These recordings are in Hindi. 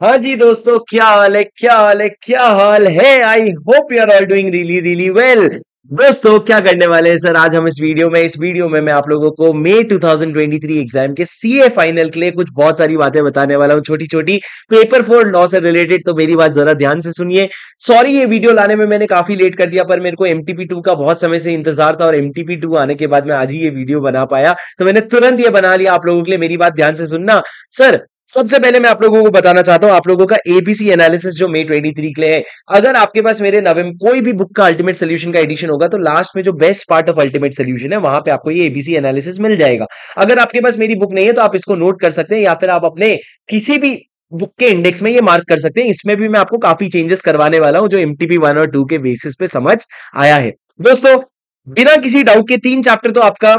हाँ जी दोस्तों, क्या हाल है? क्या हाल है? क्या हाल है? I hope you are all doing really really well दोस्तों, क्या करने वाले हैं सर? आज हम इस वीडियो में, इस वीडियो में मैं आप लोगों को मई 2023 एग्ज़ाम के सीए फाइनल के लिए कुछ बहुत सारी बातें बताने वाला हूँ। छोटी छोटी पेपर फोर लॉ से रिलेटेड तो मेरी बात जरा ध्यान से सुनिए। सॉरी ये वीडियो लाने में मैंने काफ़ी लेट कर दिया, पर मेरे को एमटीपी टू का बहुत समय से इंतज़ार था और एमटीपी टू आने के बाद मैं आज ही ये वीडियो बना पाया। तो मैंने तुरंत ये बना लिया। आप लोगों के लिए मेरी बात ध्यान से सुनना। सर सबसे पहले मैं आप लोगों को बताना चाहता हूँ, आप लोगों का एबीसी एनालिसिस जो मई 23 के लिए है, अगर आपके पास मेरे नवंबर कोई भी बुक का अल्टीमेट सोल्यूशन का एडिशन होगा तो लास्ट में जो best part of ultimate solution है, वहाँ पे आपको ये एबीसी एनालिसिस मिल जाएगा। अगर आपके पास मेरी बुक नहीं है तो आप इसको नोट कर सकते हैं, या फिर आप अपने किसी भी बुक के इंडेक्स में ये मार्क कर सकते हैं। इसमें भी मैं आपको काफ़ी चेंजेस करवाने वाला हूँ, जो एमटीपी वन और टू के बेसिस पे समझ आया है। दोस्तों, बिना किसी डाउट के तीन चैप्टर तो आपका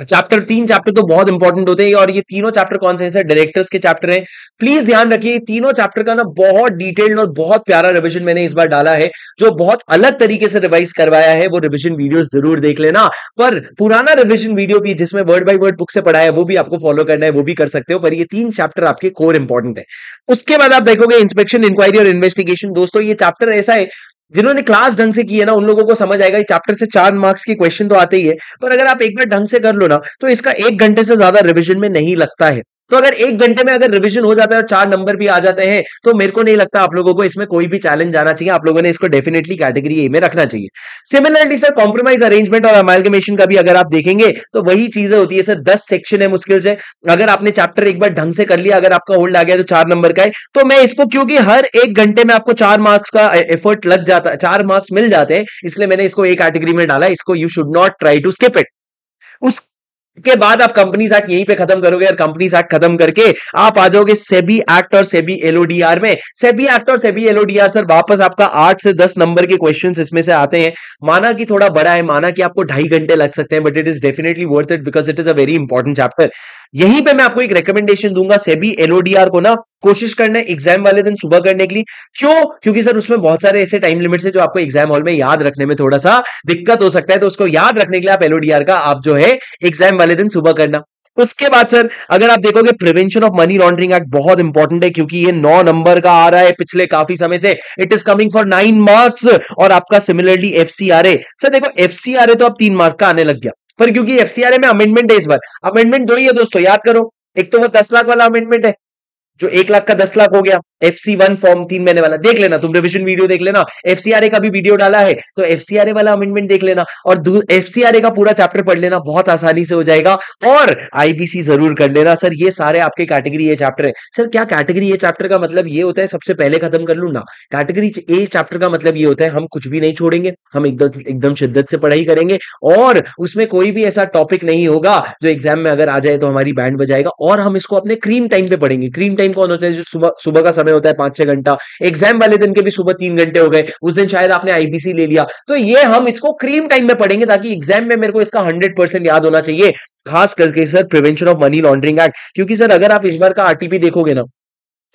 चैप्टर तीन चैप्टर तो बहुत इंपॉर्टेंट होते हैं और ये तीनों चैप्टर कौन से हैं? डायरेक्टर्स के चैप्टर हैं। प्लीज़ ध्यान रखिए तीनों चैप्टर का ना बहुत डिटेल्ड और बहुत प्यारा रिवीजन मैंने इस बार डाला है, जो बहुत अलग तरीके से रिवाइज करवाया है, वो रिविजन वीडियो ज़रूर देख लेना। पर पुराना रिविजन वीडियो भी जिसमें वर्ड बाई वर्ड बुक से पढ़ा है, वो भी आपको फॉलो करना है, वो भी कर सकते हो, पर ये तीन चैप्टर आपके कोर इंपॉर्टेंट है। उसके बाद आप देखोगे इंस्पेक्शन इंक्वायरी और इन्वेस्टिगेशन दोस्तों, ये चैप्टर ऐसा है जिन्होंने क्लास ढंग से की है ना, उन लोगों को समझ आएगा चैप्टर से चार मार्क्स की क्वेश्चन तो आते ही है, पर अगर आप एक बार ढंग से कर लो ना तो इसका एक घंटे से ज़्यादा रिविजन में नहीं लगता है। तो अगर एक घंटे में अगर रिवीजन हो जाता है और चार नंबर भी आ जाते हैं तो मेरे को नहीं लगता आप लोगों को इसमें कोई भी चैलेंज आना चाहिए। आप लोगों ने इसको डेफिनेटली कैटेगरी ए में रखना चाहिए। सिमिलरली सर कॉम्प्रोमाइज अरेंजमेंट और अमालगमेशन का भी अगर आप देखेंगे तो वही चीज़ें होती है सर दस सेक्शन है मुश्किल से। अगर आपने चैप्टर एक बार ढंग से कर लिया, अगर आपका होल्ड आ गया तो चार नंबर का है तो मैं इसको क्योंकि हर एक घंटे में आपको चार मार्क्स का एफर्ट लग जाता है चार मार्क्स मिल जाते हैं, इसलिए मैंने इसको एक कैटेगरी में डाला, इसको you should not try to skip it उस के बाद आप कंपनीज़ एक्ट यहीं पे खत्म करोगे और कंपनीज़ एक्ट खत्म करके आप आ जाओगे सेबी एक्ट और सेबी एलओडीआर में। सेबी एक्ट और सेबी एलओडीआर सर, वापस आपका आठ से दस नंबर के क्वेश्चन इसमें से आते हैं। माना कि थोड़ा बड़ा है, माना कि आपको ढाई घंटे लग सकते हैं but it is definitely worth it because it is a very important chapter यहीं पे मैं आपको एक रिकमेंडेशन दूँगा सेबी एलओडीआर को ना, कोशिश करना है एग्ज़ाम वाले दिन सुबह करने के लिए। क्यों? क्योंकि सर, उसमें बहुत सारे ऐसे टाइम लिमिट है जो आपको एग्ज़ाम हॉल में याद रखने में थोड़ा सा दिक्कत हो सकता है तो उसको याद रखने के लिए आप एलओडीआर का आप जो है एग्ज़ाम वाले दिन सुबह करना। उसके बाद सर, अगर आप देखोगे prevention of money laundering act बहुत इंपॉर्टेंट है, क्योंकि ये नौ नंबर का आ रहा है पिछले काफ़ी समय से। It is coming for nine marks और आपका सिमिलरली एफसीआरए सर, देखो एफसीआरए तो अब तीन मार्क का आने लग गया। पर क्योंकि एफसीआरए में अमेंडमेंट है इस बार। अमेंडमेंट दो ही है दोस्तों, याद करो। एक तो वो दस लाख वाला अमेंडमेंट है जो एक लाख का दस लाख हो गया एफ़ सी वन फॉर्म तीन महीने वाला, देख लेना, तुम रिविजन वीडियो देख लेना। एफ़ सी आर ए का भी वीडियो डाला है तो एफ़ सी आर ए वाला अमेंडमेंट देख लेना, और एफ़ सी आर ए का पूरा चैप्टर पढ़ लेना, बहुत आसानी से हो जाएगा, और आईबीसी ज़रूर कर लेना। सर, ये सारे आपके कैटेगरी ए चैप्टर है। सर, क्या कैटेगरी ए चैप्टर का मतलब ये होता है, सबसे पहले खत्म कर लू? ना कैटेगरी ए चैप्टर का मतलब ये होता है, हम कुछ भी नहीं छोड़ेंगे, हम एकदम एकदम शिद्दत से पढ़ाई करेंगे, और उसमें कोई भी ऐसा टॉपिक नहीं होगा, जो एग्ज़ाम में अगर आ जाए तो हमारी बैंड बजाएगा, और हम इसको अपने क्रीम टाइम पे पढ़ेंगे। क्रीम टाइम कौन होता है? जो सुबह सुबह का समय होता है पाँच छह घंटा। एग्ज़ाम वाले दिन के भी सुबह तीन घंटे हो गए। उस दिन शायद आपने आईबीसी ले लिया। तो ये हम इसको क्रीम टाइम में पढ़ेंगे ताकि एग्ज़ाम में मेरे को इसका हंड्रेड परसेंट याद होना चाहिए। खास करके sir prevention of money laundering act क्योंकि सर, अगर आप इस बार का आरटीपी देखोगे ना,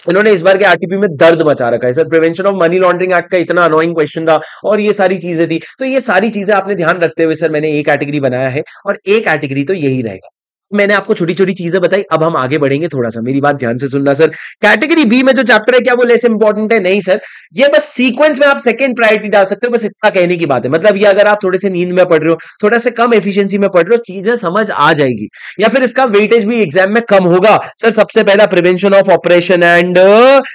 उन्होंने इस बार के आरटीपी में दर्द मचा रखा है। Sir prevention of money laundering act का इतना अनोइंग क्वेश्चन था और ये सारी चीज़ें थी। तो ये सारी चीज़ें आपने ध्यान रखते हुए सर, मैंने एक कैटेगरी बनाया है और एक कैटेगरी तो यही रहेगा। मैंने आपको छोटी छोटी चीज़ें बताई, अब हम आगे बढ़ेंगे थोड़ा सा। मेरी बात ध्यान से सुनना, सर। कैटेगरी बी में जो चैप्टर है, क्या वो लेस इंपॉर्टेंट है? नहीं, सर। ये बस सीक्वेंस में आप सेकंड प्रायोरिटी डाल सकते हो, बस इतना कहने की बात है। मतलब ये अगर आप थोड़े से नींद में पढ़ रहे हो, थोड़ा से कम एफिशिएंसी में पढ़ रहे हो, चीज़ें समझ आ जाएगी। या फिर इसका वेटेज भी एग्ज़ाम में कम होगा। सर, सबसे पहला prevention of operation and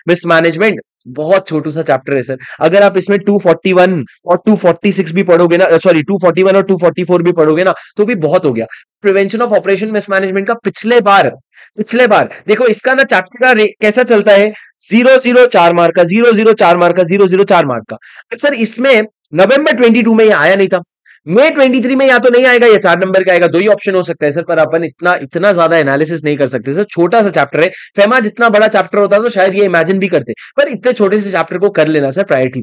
mismanagement बहुत छोटू सा चैप्टर है सर अगर आप इसमें 241 और 246 भी पढ़ोगे ना सॉरी 241 और 244 भी पढ़ोगे ना तो भी बहुत हो गया. प्रिवेंशन ऑफ़ ऑपरेशन मिसमैनेजमेंट का पिछले बार पिछले बार, देखो इसका ना चैप्टर का कैसा चलता है? ज़ीरो ज़ीरो चार मार्क का ज़ीरो ज़ीरो चार मार्क का ज़ीरो ज़ीरो चार मार्क का. सर इसमें नवंबर 22 में ये आया नहीं था. मे 23 में या तो नहीं आएगा या चार नंबर का आएगा, दो ही ऑप्शन हो सकता है सर पर अपन इतना इतना ज़्यादा एनालिसिस नहीं कर सकते सर छोटा सा चैप्टर है। फेमा जितना बड़ा चैप्टर होता तो शायद ये इमेजिन भी करते। पर इतने छोटे से चैप्टर को कर लेना sir priority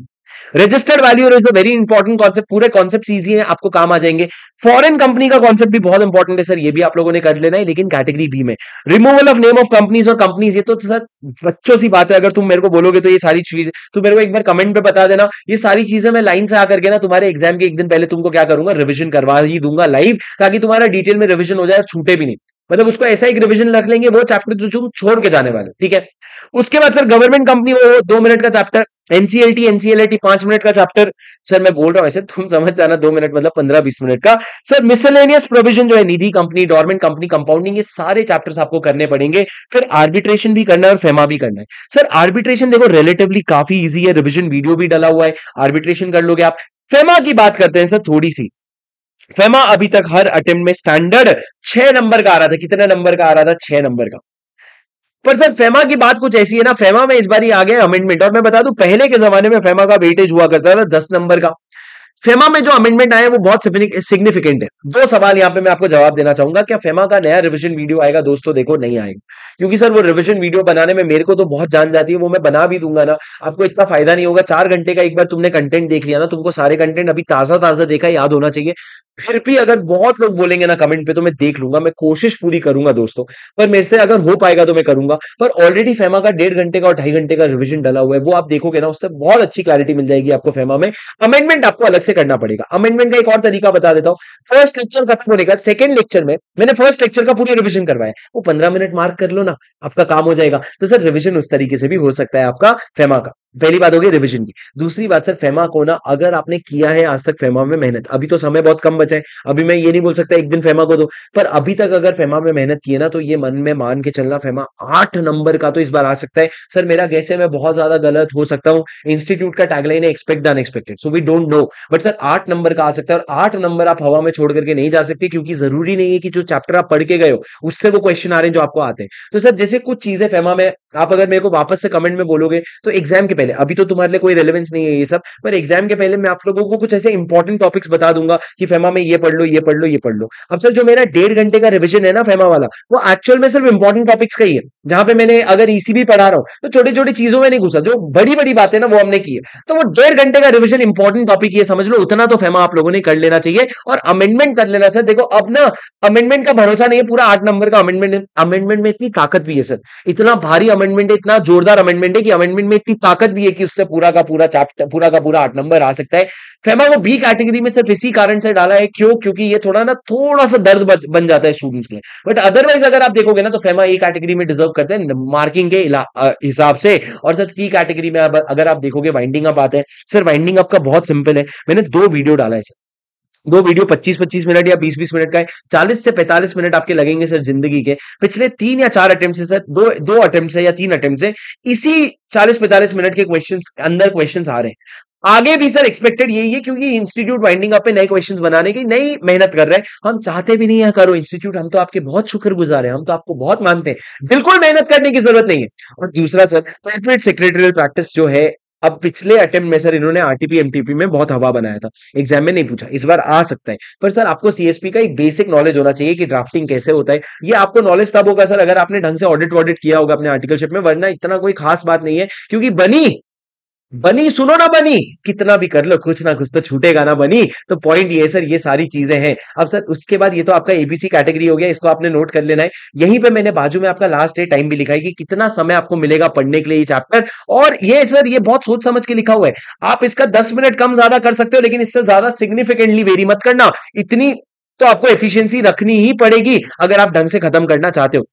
registered value is a very important concept पूरे कॉन्सेप्ट इजी है, आपको काम आ जाएँगे। फॉरेन कंपनी का कॉन्सेप्ट भी बहुत इंपॉर्टेंट है सर ये भी आप लोगों ने कर लेना है, लेकिन कैटेगरी बी में। Removal of name of companies और कंपनीज़ ये तो सर बच्चों सी बात है। अगर तुम मेरे को बोलोगे तो ये सारी चीज़ तो मेरे को एक बार कमेंट पे बता देना। ये सारी चीज़ें मैं लाइन से आकर के ना तुम्हारे एग्ज़ाम के एक दिन पहले तुमको क्या करूँगा? रिविजन करवा ही दूँगा लाइव ताकि तुम्हारा डिटेल में रिविजन हो जाए छूटे भी नहीं। मतलब उसको ऐसा एक रिविजन रख लेंगे, वो चैप्टर जो तुम छोड़ के जाने वाले, ठीक है? उसके बाद सर गवर्नमेंट कंपनी वो दो मिनट का चैप्टर एनसीएलटी एनसीएलटी पाँच मिनट का चैप्टर सर मैं बोल रहा हूँ, ऐसे तुम समझ जाना, दो मिनट मतलब पंद्रह बीस मिनट का। सर मिसलेनियस प्रोविज़न जो है, Nidhi company dormant company compounding ये सारे चैप्टर्स आपको करने पड़ेंगे। फिर आर्बिट्रेशन भी करना है और फेमा भी करना है। सर आर्बिट्रेशन देखो रिलेटिवली काफ़ी ईजी है रिविजन वीडियो भी डला हुआ है आर्बिट्रेशन कर लोगे आप। फेमा की बात करते हैं सर थोड़ी सी। फेमा अभी तक हर अटेम्प्ट में स्टैंडर्ड छह नंबर का आ रहा था। कितने नंबर का आ रहा था? छह नंबर का। पर सर फेमा की बात कुछ ऐसी है ना। फेमा में इस बार ही आ गया अमेंडमेंट और मैं बता दू, पहले के जमाने में फेमा का वेटेज हुआ करता था दस नंबर का। फेमा में जो अमेंडमेंट आया वो बहुत सिग्निफिकेंट है। दो सवाल यहाँ पे मैं आपको जवाब देना चाहूँगा क्या फेमा का नया रिविजन वीडियो आएगा, दोस्तों देखो, नहीं आएगा। क्योंकि सर, वो रिविजन वीडियो बनाने में मेरे को तो बहुत जान जाती है, वो मैं बना भी दूँगा ना। आपको इतना फ़ायदा नहीं होगा, चार घंटे का एक बार तुमने कंटेंट देख लिया ना, तुमको सारे कंटेंट अभी ताज़ा ताज़ा देखा, याद होना चाहिए। फिर भी अगर बहुत लोग बोलेंगे ना कमेंट पे तो मैं देख लूँगा, मैं कोशिश पूरी करूँगा दोस्तों। पर मेरे से अगर हो पाएगा तो मैं करूँगा। पर ऑलरेडी फेमा का डेढ़ घंटे का और ढाई घंटे का रिविजन डला हुआ है, वो आप देखोगे ना, उससे बहुत अच्छी क्लैरिटी मिल जाएगी आपको फेमा में। अमेंडमेंट आपको अलग से करना पड़ेगा। अमेंडमेंट का एक और तरीका बता देता हूँ। फ़र्स्ट लेक्चर खत्म होने का सेकंड लेक्चर में मैंने फ़र्स्ट लेक्चर का पूरी रिविजन करवाया वो पंद्रह मिनट मार्क कर लो ना, आपका काम हो जाएगा। तो सर रिविजन उस तरीके से भी हो सकता है आपका फेमा का। पहली बात होगी रिविजन की। दूसरी बात सर फेमा को ना, अगर आपने किया है आज तक फेमा में मेहनत, अभी तो समय बहुत कम बचा है, अभी मैं ये नहीं बोल सकता एक दिन फेमा को दो, पर अभी तक अगर फेमा में मेहनत की है ना तो ये मन में मान के चलना फेमा आठ नंबर का तो इस बार आ सकता है। सर मेरा गैस है मैं बहुत ज़्यादा गलत हो सकता हूँ इंस्टीट्यूट का टैगलाइन है expect the unexpected so we don't know but sir आठ नंबर का आ सकता है, और आठ नंबर आप हवा में छोड़ करके नहीं जा सकते, क्योंकि ज़रूरी नहीं है कि जो चैप्टर आप पढ़ के गए हो, उससे वो क्वेश्चन आ रहे हैं जो आपको आते हैं। तो सर जैसे कुछ चीज़ें फेमा में, आप अगर मेरे को वापस से कमेंट में बोलोगे तो एग्ज़ाम के पहले। अभी तो तुम्हारे लिए कोई रेलेवेंस नहीं है ये सब, पर एग्ज़ाम के पहले मैं आप लोगों को कुछ ऐसे इंपॉर्टेंट टॉपिक्स बता दूँगा कि फेमा में ये पढ़ लो, ये पढ़ लो, ये पढ़ लो। अब सर, जो मेरा डेढ़ घंटे का रिविजन है ना फेमा वाला, वो एक्चुअल में सिर्फ़ इंपॉर्टेंट टॉपिक्स का ही है, जहाँ पे मैंने अगर ईसीबी e पढ़ा रहा हूँ तो छोटी छोटी चीज़ों में नहीं घुसा, जो बड़ी बड़ी बातें ना वो हमने की है। तो वो डेढ़ घंटे का रिविजन इंपॉर्टेंट टॉपिक ये समझ लो, उतना तो फेमा आप लोगों ने कर लेना चाहिए और अमेंडमेंट कर लेना, सर। देखो, अब ना अमेंडमेंट का भरोसा नहीं है, पूरा आठ नंबर का अमेंडमेंट अमेंडमेंट में इतनी ताकत भी है, सर। इतना भारी अमेंडमेंट है, इतना जोरदार अमेंडमेंट है कि अमेंडमेंट में इतनी ताकत भी है कि उससे पूरा का पूरा चैप्टर पूरा का पूरा आठ नंबर आ सकता है। फेमा को बी कैटेगरी में सिर्फ़ इसी कारण से डाला है, क्यों? क्योंकि ये थोड़ा ना थोड़ा सा दर्द बन जाता है स्टूडेंट्स के लिए। बट अदरवाइज़ अगर आप देखोगे ना तो फेमा ए कैटेगरी में डिजर्व करते हैं मार्किंग के हिसाब से। और सर सी कैटेगरी में अगर आप देखोगे वाइंडिंग अप आते हैं। सर वाइंडिंग अप का बहुत सिंपल है। मैंने दो वीडियो डाला है, सर। दो वीडियो 25-25 मिनट या 20-20 मिनट का है। 40 से 45 मिनट आपके लगेंगे सर ज़िंदगी के। पिछले तीन या चार अटेम्प्ट से सर, दो दो अटेम्प्ट है या तीन अटेम्प्ट है, इसी 40-45 मिनट के क्वेश्चन अंदर क्वेश्चन आ रहे हैं। आगे भी सर एक्सपेक्टेड यही है क्योंकि इंस्टीट्यूट वाइंडिंग अप पे नए क्वेश्चंस बनाने की नई मेहनत कर रहे हैं। हम चाहते भी नहीं है करो इंस्टीट्यूट हम तो आपके बहुत शुक्रगुजार हैं, हम तो आपको बहुत मानते हैं। बिल्कुल मेहनत करने की ज़रूरत नहीं है। और दूसरा सर कॉर्पोरेट सेक्रेटरियल प्रैक्टिस जो है अब पिछले अटेम्प्ट में सर इन्होंने आरटीपी एमटीपी में बहुत हवा बनाया था। एग्ज़ाम में नहीं पूछा। इस बार आ सकता है। पर सर आपको सीएसपी का एक बेसिक नॉलेज होना चाहिए कि ड्राफ्टिंग कैसे होता है। ये आपको नॉलेज तब होगा सर अगर आपने ढंग से ऑडिट वॉडिट किया होगा अपने आर्टिकलशिप में, वरना इतना कोई खास बात नहीं है, क्योंकि बनी बनी, सुनो ना बनी। कितना भी कर लो, कुछ ना कुछ तो छूटेगा ना बनी। तो पॉइंट ये सर ये सारी चीज़ें हैं। अब सर उसके बाद ये तो आपका एबीसी कैटेगरी हो गया, इसको आपने नोट कर लेना है। यहीं पे मैंने बाजू में आपका लास्ट डे टाइम भी लिखा है कि कितना समय आपको मिलेगा पढ़ने के लिए ये चैप्टर और ये सर ये बहुत सोच समझ के लिखा हुआ है। आप इसका दस मिनट कम ज़्यादा कर सकते हो, लेकिन इससे ज़्यादा सिग्निफिकेंटली वेरी मत करना। इतनी तो आपको एफिशिएंसी रखनी ही पड़ेगी, अगर आप ढंग से खत्म करना चाहते हो।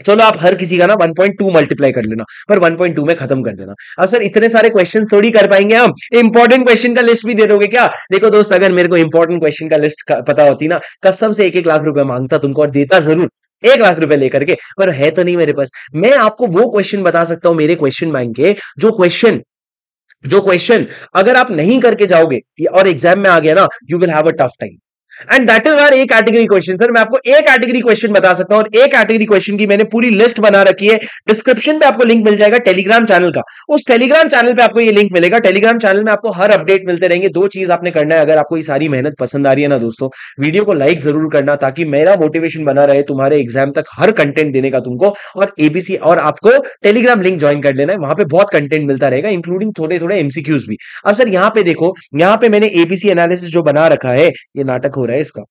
चलो आप हर किसी का ना 1.2 मल्टीप्लाई कर लेना, पर 1.2 में खत्म कर देना। अब सर, इतने सारे क्वेश्चंस थोड़ी कर पाएँगे हम। इंपॉर्टेंट क्वेश्चन का लिस्ट भी दे दोगे क्या? देखो दोस्त, अगर मेरे को इंपॉर्टेंट क्वेश्चन का लिस्ट पता होती ना, कसम से एक एक लाख रुपए माँगता तुमको और देता ज़रूर। एक लाख रुपए लेकर के, पर है तो नहीं मेरे पास। मैं आपको वो क्वेश्चन बता सकता हूँ मेरे क्वेश्चन बैंक के, जो क्वेश्चन जो क्वेश्चन अगर आप नहीं करके जाओगे और एग्ज़ाम में आ गया ना you will have a tough time and that is our A category question sir मैं आपको ए कैटेगरी क्वेश्चन बता सकता हूँ और ए कैटेगरी क्वेश्चन की मैंने पूरी लिस्ट बना रखी है। डिस्क्रिप्शन पे आपको लिंक मिल जाएगा टेलीग्राम चैनल का। उस टेलीग्राम चैनल पे आपको ये लिंक मिलेगा। टेलीग्राम चैनल में आपको हर अपडेट मिलते रहेंगे। दो चीज़ आपने करना है अगर आपको ये सारी मेहनत पसंद आ रही है ना दोस्तों। वीडियो को लाइक ज़रूर करना ताकि मेरा मोटिवेशन बना रहे, तुम्हारे एग्ज़ाम तक हर कंटेंट देने का तुमको और एबीसी और आपको टेलीग्राम लिंक ज्वाइन कर लेना है। वहाँ पे बहुत कंटेंट मिलता रहेगा इंक्लूडिंग थोड़े थोड़े एमसीक्यूज भी। अब सर यहाँ पे देखो, यहाँ पे मैंने एबीसी एनालिसिस जो बना रखा है, ये नाटक हो रहा है इसका।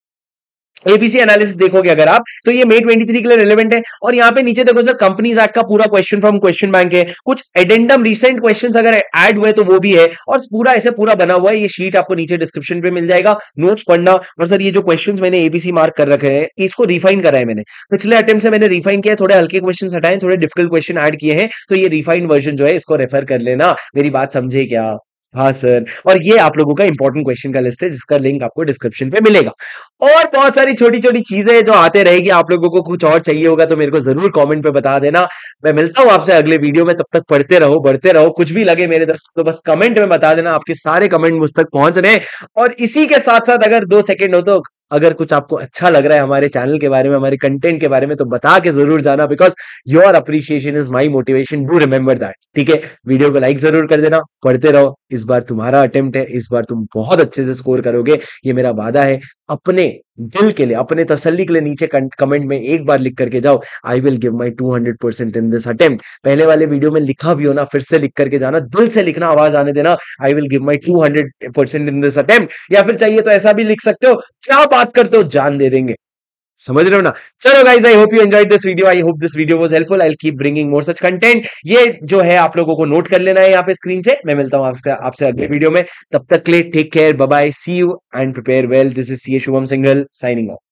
एबीसी एनालिसिस देखोगे अगर आप तो ये मे 23 के लिए रिलेवेंट है और यहाँ पे नीचे देखो सर कंपनीज़ एक्ट का पूरा क्वेश्चन फ्रॉम क्वेश्चन बैंक है। कुछ एडेंडम रिसेंट क्वेश्चन अगर ऐड हुए तो वो भी है और पूरा ऐसे पूरा बना हुआ है। ये शीट आपको नीचे डिस्क्रिप्शन पे मिल जाएगा। नोट्स पढ़ना और सर, ये जो क्वेश्चन मैंने एबीसी मार्क कर रखे हैं, इसको रिफाइन करा है मैंने। पिछले अटेम्प्ट से मैंने रिफाइन किया थोड़े हल्के क्वेश्चन हटाए, थोड़े डिफ़िकल्ट क्वेश्चन ऐड किए हैं तो ये रिफाइंड वर्जन जो है, इसको रेफर कर लेना। मेरी बात समझे क्या? हाँ सर। और ये आप लोगों का इंपॉर्टेंट क्वेश्चन का लिस्ट है, जिसका लिंक आपको डिस्क्रिप्शन पे मिलेगा। और बहुत सारी छोटी छोटी चीज़ें जो आते रहेगी, आप लोगों को कुछ और चाहिए होगा तो मेरे को ज़रूर कमेंट पे बता देना। मैं मिलता हूँ आपसे अगले वीडियो में, तब तक पढ़ते रहो, बढ़ते रहो, कुछ भी लगे मेरे दोस्तों तो बस कमेंट में बता देना, आपके सारे कमेंट मुझ तक पहुँच रहे और इसी के साथ साथ अगर दो सेकेंड हो तो अगर कुछ आपको अच्छा लग रहा है हमारे चैनल के बारे में, हमारे कंटेंट के बारे में तो बता के ज़रूर जाना because your appreciation is my motivation do remember that ठीक है? वीडियो को लाइक ज़रूर कर देना। पढ़ते रहो। इस बार तुम्हारा अटेम्प्ट है। इस बार तुम बहुत अच्छे से स्कोर करोगे। ये मेरा वादा है। अपने दिल के लिए, अपने तसल्ली के लिए नीचे कमेंट में एक बार लिख करके जाओ I will give my two hundred percent in this attempt पहले वाले वीडियो में लिखा भी हो ना, फिर से लिख करके जाना, दिल से लिखना, आवाज़ आने देना I will give my two hundred percent in this attempt या फिर चाहिए तो ऐसा भी लिख सकते हो, क्या बात करते हो, जान दे देंगे। समझ रहे हो ना? चलो guys I hope you enjoy this video I hope this video was helpful I keep bringing more such content ये जो है आप लोगों को नोट कर लेना है यहाँ पे स्क्रीन से। मैं मिलता हूँ आपसे आपसे अगले वीडियो में। तब तक ले take care bye see you and prepare well this is C Shubham Singhal signing off